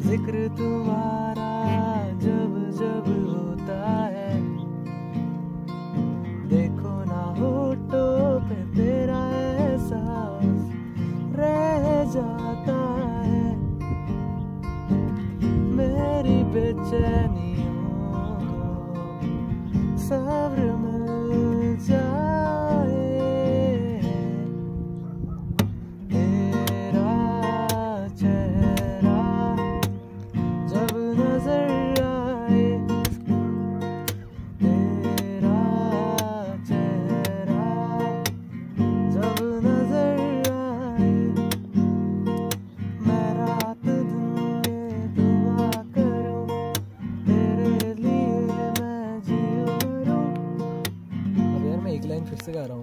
ज़िक्र तुम्हारा जब जब होता है। देखो ना होटो पे तेरा एहसास रह जाता है। मेरी बेचैनियों को सब्र नज़र आए तेरा चेहरा जब नज़र आए मैं रात दिन दुआ करूँ तेरे लिए मैं जियो अब यार मैं एक लाइन फिर से गा रहा हूँ